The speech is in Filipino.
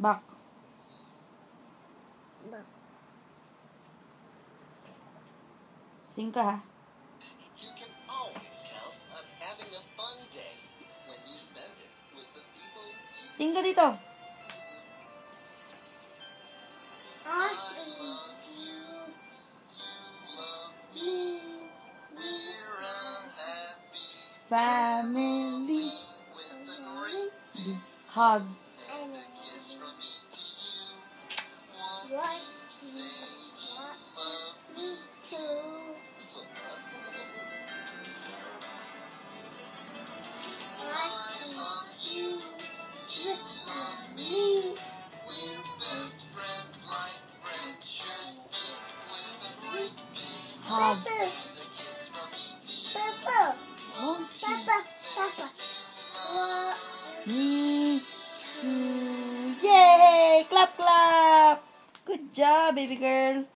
Back. Back. Sing ka ha. You can always count on having a fun day when you spend it with the people you Ting ka dito. I love. You, Papa. Papa. Papa. Papa. One, two, yay! Clap, clap. Good job, baby girl.